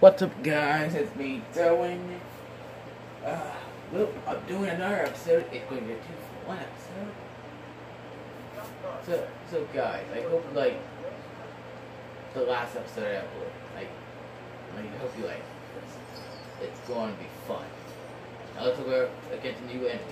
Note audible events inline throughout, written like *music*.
What's up, guys? It's me, Darwin. Uh, well, I'm doing another episode. It's going to be a two for one episode. So, so guys, I hope like the last episode I uploaded. Like, I hope you like. It's, going to be fun. Now let's go against the new enemy.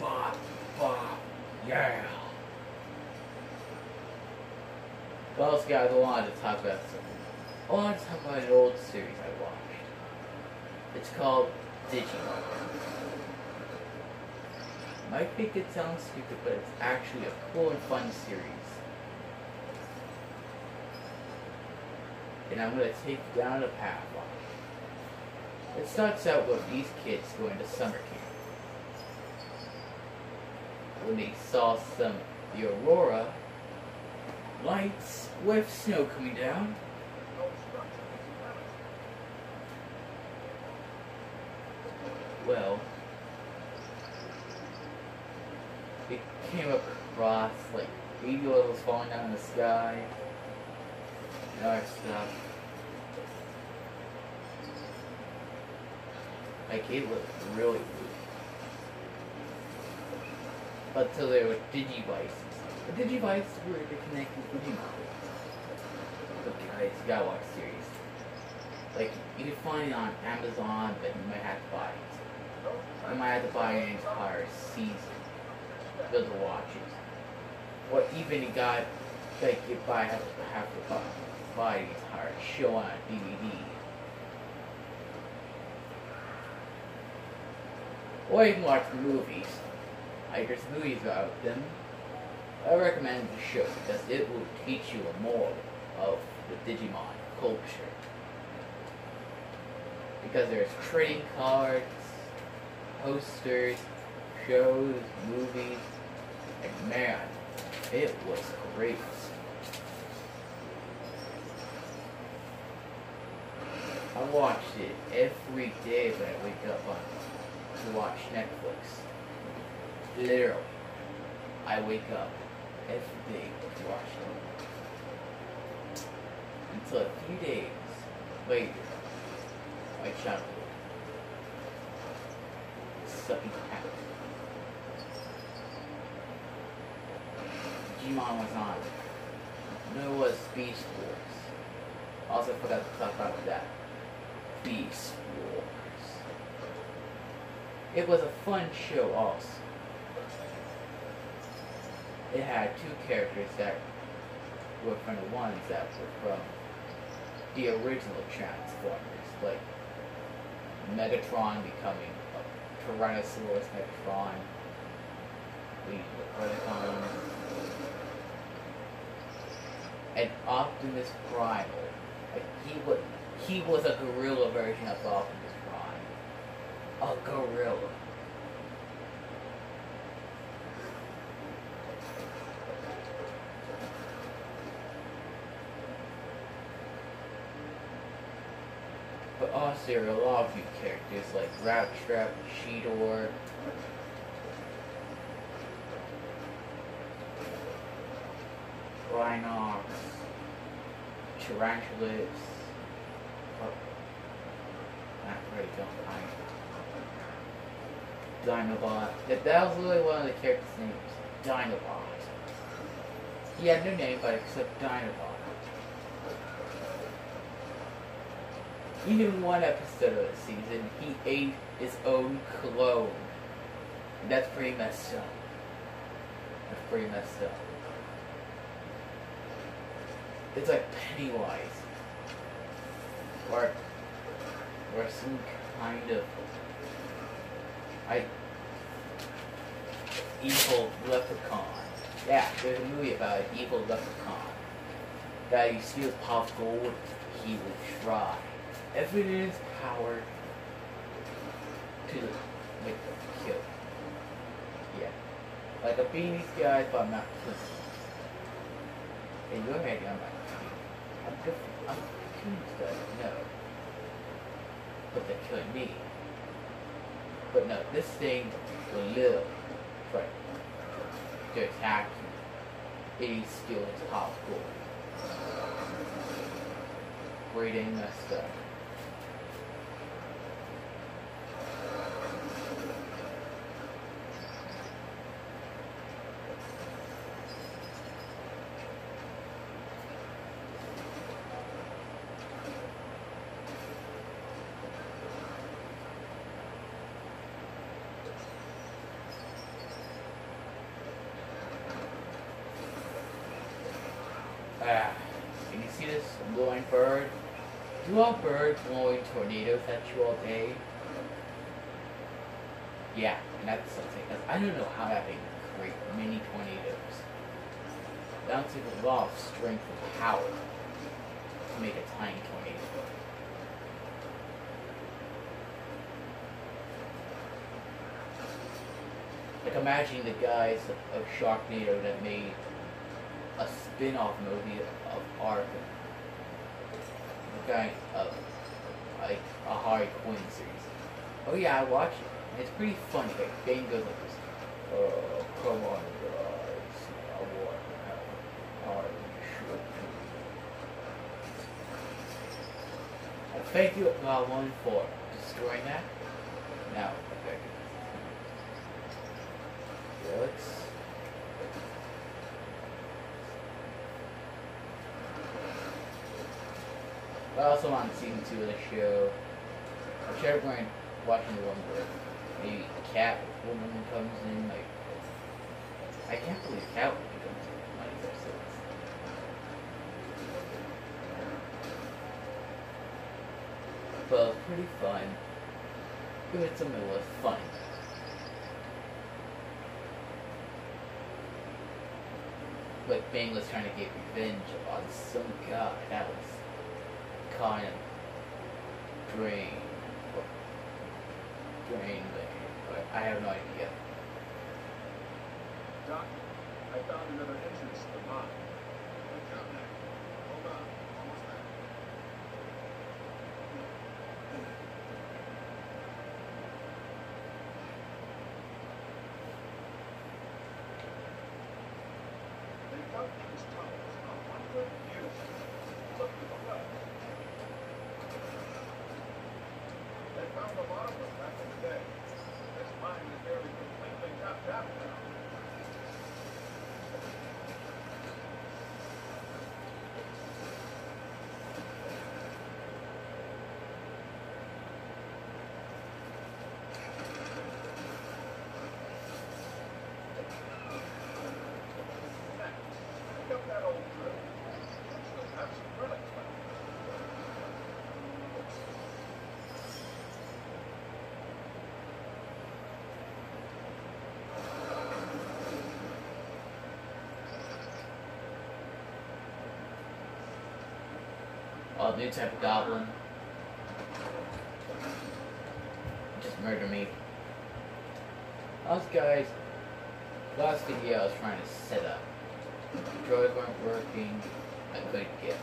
Bob, Bob, yeah. What else, guys? I wanted to talk about something. I wanted to talk about an old series I watched. It's called Digimon. Might think it sounds stupid, but it's actually a cool and fun series. And I'm gonna take you down a path it. It starts out with these kids going to summer camp. When they saw some the aurora lights with snow coming down. Well, it came across like eagles and other stuff. Like it was really cool. Until there were Digivices. The Digivices were to connect Digimon. But guys, you gotta watch series. Like you can find it on Amazon, but you might have to buy it. You might have to buy an entire season just to watch it. Or even you got like you buy have to have to buy, the show on DVD. Or can watch movies. Like there's movies about them. I recommend the show because it will teach you more of the Digimon culture. Because there's trading cards, posters, shows, movies, and man, it was great. I watched it every day when I wake up on to watch Netflix. Literally, I wake up every day to watch it. Until a few days later, my childhood sucking cat. Digimon was on. No, was Beast Wars. Also forgot to talk about that. Beast Wars. It was a fun show also. It had two characters that were from the ones that were from the original Transformers, like Megatron becoming a Tyrannosaurus Megatron, and Optimus Primal. Like he was, he was a gorilla version of Optimus Prime. A gorilla. But oh, also there are a lot of new characters like Rat Trap, Cheetor, Rhinox, Tarantulas, oh, really don't Dinobot. That, that was really one of the characters' names. Dinobot. He had no name but except Dinobot. Even one episode of the season, he ate his own clone. And that's pretty messed up. That's pretty messed up. It's like Pennywise. Or, or some kind of, I, evil leprechaun. Yeah, there's a movie about an evil leprechaun. That you steal pop gold, he will try everything in power to make them kill. Yeah. Like a beanie guy, but I'm not killing. In your head, I'm like, I'm different. I'm stuff. No. But they're killing me. But no, this thing will live for to attack you. It steals top gold. vibrating messed up. See bird? Do all birds glowing tornadoes at you all day? Yeah, and that's something. That's, I don't know how that thing can create mini tornadoes. That would a lot of strength and power to make a tiny tornado. Like imagine the guys of, of Sharknado that made a spin-off movie of Ark. Guy of like a Harley Quinn series. Oh yeah, I watched it. It's pretty funny. Like Bane goes like this. Oh uh, come on guys, I want Harley I thank you, uh, Goblin, for destroying that. Now, okay. Let's I also on season two of the show. I started going watching the one where maybe cat woman comes in like I can't believe cat woman comes in one of these pretty fun. Give it something that was fun. But Bane was trying to get revenge on some guy. That was kind of drain drain thing, but I have no idea. Doc, I found another entrance to the mine. Look down there. Hold on, almost there. They dug these tunnels a hundred years ago. Look to the left. They found a lot of them back in the day. Mine is nearly completely tapped out now. Next, pick up that old drill. Looks to have some relics left. Oh, new type of goblin. Just murder me. Us guys, last video I was trying to set up. The droids weren't working. I couldn't get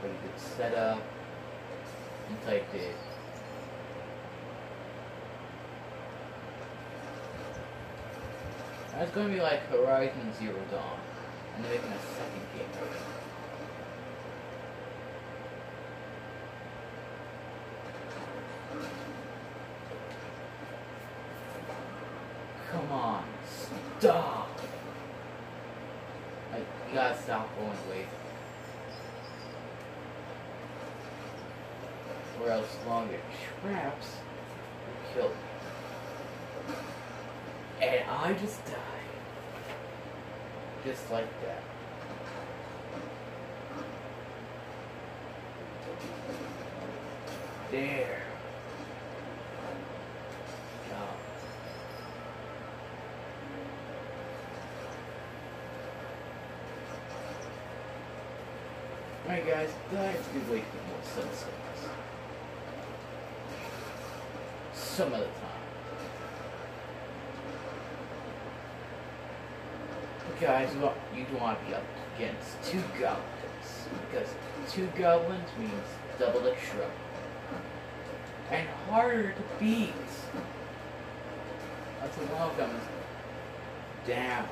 pretty good setup. And typed it. That's gonna be like Horizon Zero Dawn. And they're making a second game for it. Come on, stop! Like, you gotta stop going away. Or else longer traps will kill me. And I just died. Just like that. There. Go. Guys, a good way to get more sunsets. Some other time. Guys, you want, you want to be up against two goblins. Because two goblins means double the trouble. And harder to beat. That's one of them is down.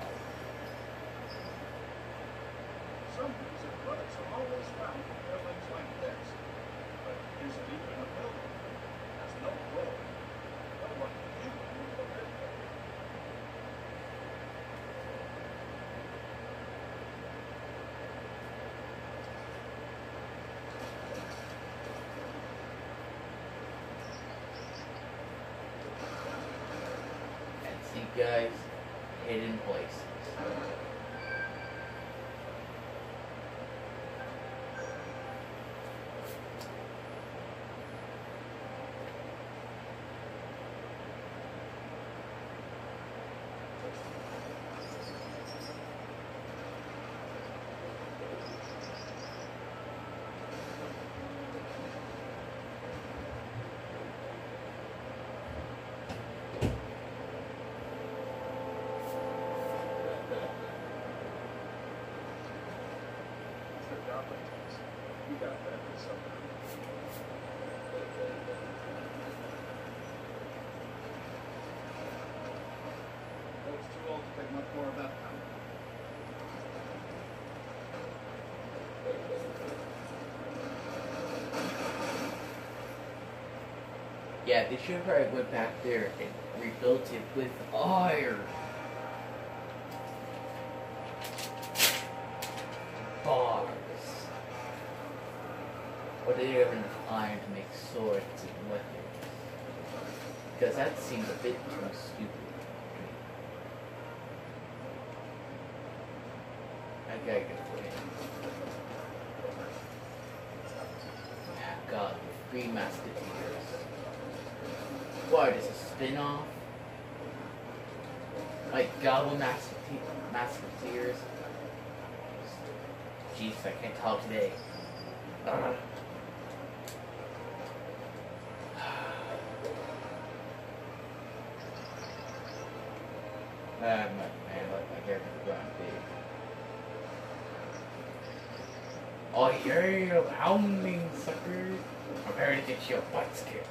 Some recent relics are always found in buildings like guys, hidden places. You got that. Folks too old to think much more about them. Yeah, they should have probably went back there and rebuilt it with iron. They have enough iron to make swords and weapons. Because that seems a bit too stupid. I gotta get away. Ah, God, the Three Musketeers. What is a spin-off? Like Goblin Musketeer, Musketeers? Jeez, I can't talk today. Ugh. Ah, man, man, like my hair can grow big. Oh, hear you hounding, sucker. Prepare to get your butts kicked.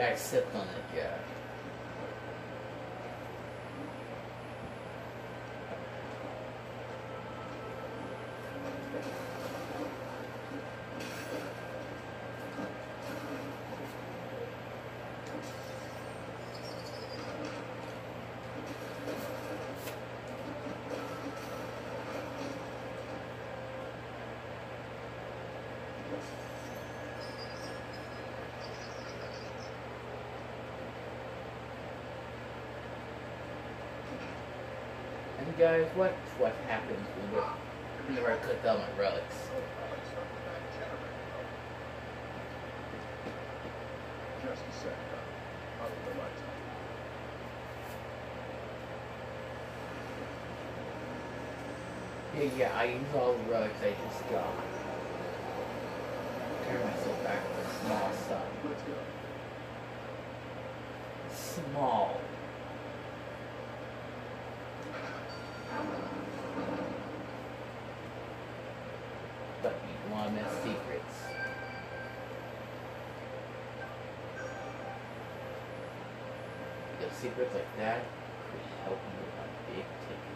Guy sipped on it, yeah. Guys, what's what happens when whenever I cut down my relics? Relics from that generator. Just a sec. uh, I'll put the lights on. Yeah, yeah, I use all the relics I just got. Turn myself back to a small go. Small. But secrets. Because secrets like that could help you on big tickets.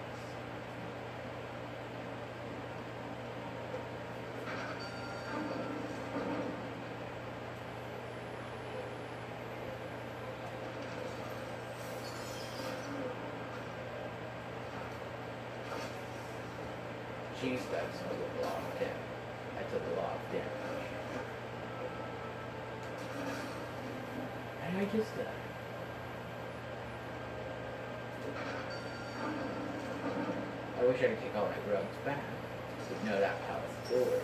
Jeez, that's a lot of damage. I took a lot of damage. And I just died. I wish I could take all my drugs back. But no, that palace is yours.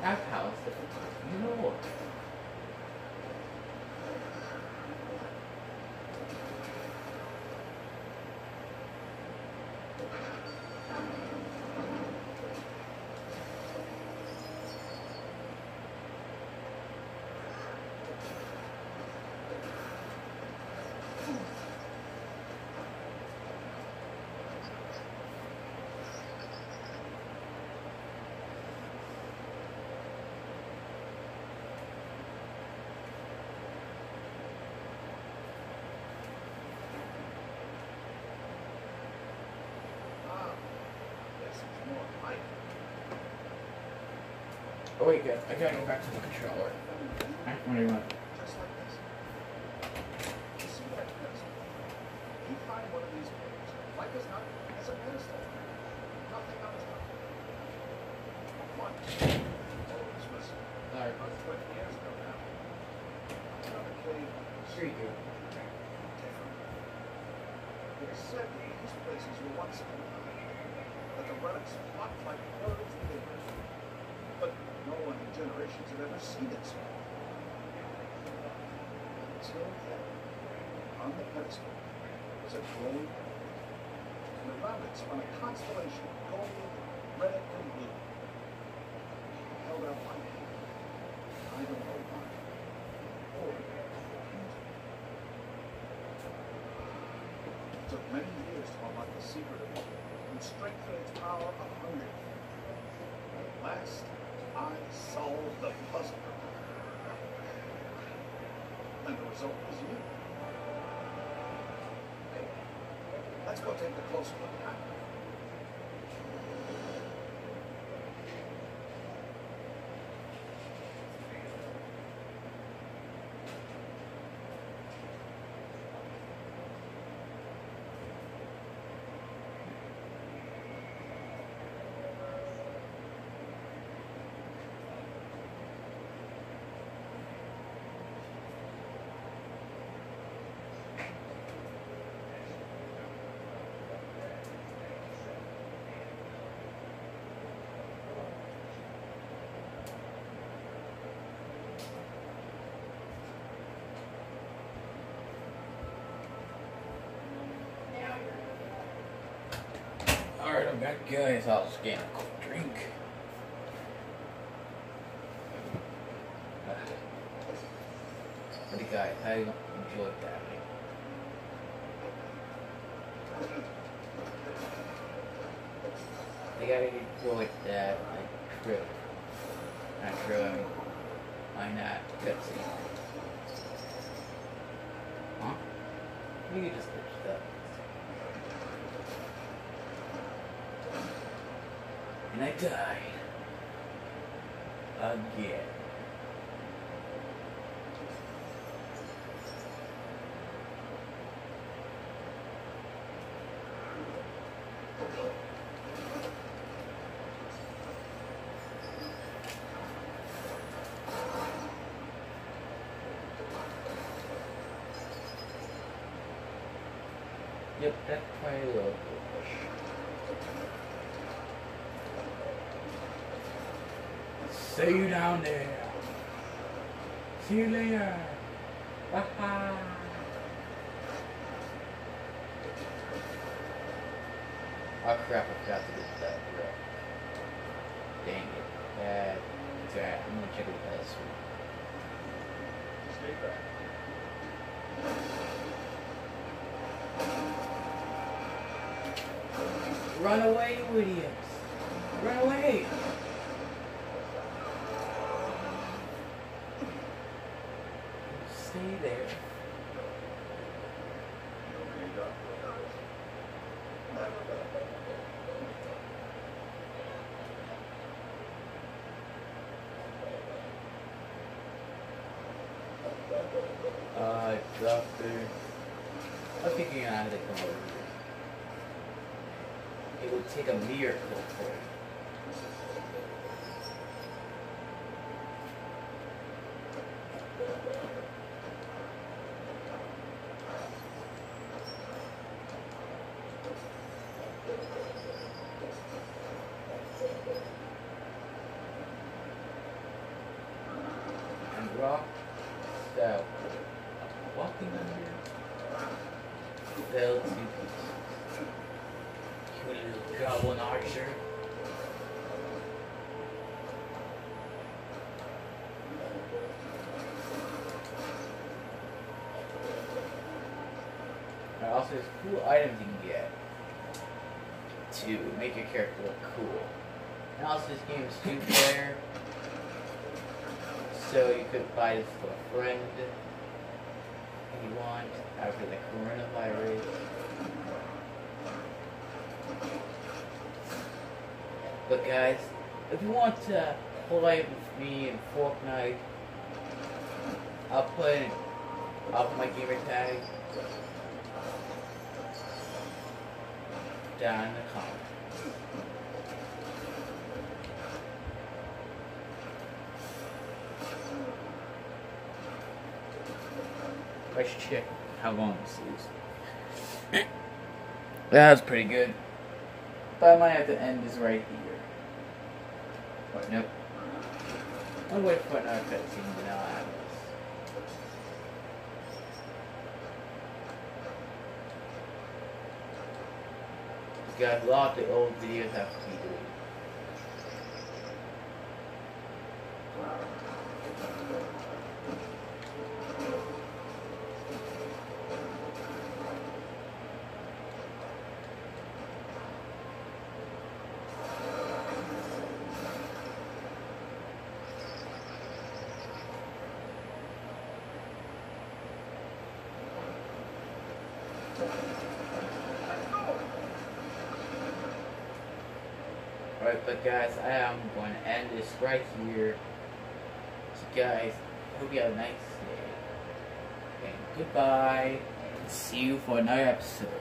That palace is yours. Oh wait, good. I gotta go back to the controller. What do you want? Just like this. You see that pedestal? You find one of these pillars, like as not, as a pedestal. Nothing on top. One. Oh, this was Alright. about 20 years ago now. Another cave. Here you go. It is said that these places were once occupied, that the relics flocked like birds thither. But no one in generations had ever seen it. Until then, on the pedestal was a glowing and around it spun a constellation of gold, red, and blue. Held out my hand. I don't know why. Or It took many years to unlock the secret of it and strengthen its power a hundred. At last, I solved the puzzle. And the result was you. Let's go take a closer look now. Alright, I'm back, guys. I'll just get a quick drink. You guys? How enjoyed that? I gotta enjoy that like trip. Not true, I mean, why not? Cutscene. Huh? You can just ditch that. And I died. Again. Yep, that's probably See you down there. See you later. Bye. Oh crap, I forgot to get that bro. Dang it. That, it's alright, I'm gonna check it with that sweet. Stay back. Run away, you idiots! Run away! Stay there. Uh, doctor. I'm thinking had to come over. It would take a miracle for it. Fell to. You little goblin archer. There also there's cool items you can get to make your character look cool. And also this game is two player. So you could buy this for a friend you want after the coronavirus. But guys, if you want to play with me in Fortnite, I'll put up my gamer tag down in the comments. How long this is. *clears throat* that was pretty good. But I might have to end this right here. But nope. I'll wait for another cutscene, but now I have this. Guys, a lot of the old videos have to be deleted. Alright, but guys, I am going to end this right here. So guys, hope you have a nice day. And goodbye. And see you for another episode.